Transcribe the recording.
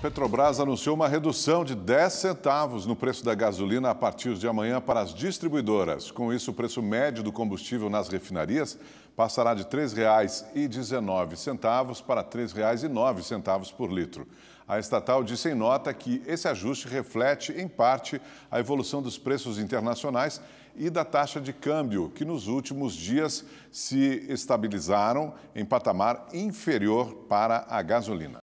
Petrobras anunciou uma redução de 10 centavos no preço da gasolina a partir de amanhã para as distribuidoras. Com isso, o preço médio do combustível nas refinarias passará de R$ 3,19 para R$ 3,09 por litro. A estatal disse em nota que esse ajuste reflete, em parte, a evolução dos preços internacionais e da taxa de câmbio, que nos últimos dias se estabilizaram em patamar inferior para a gasolina.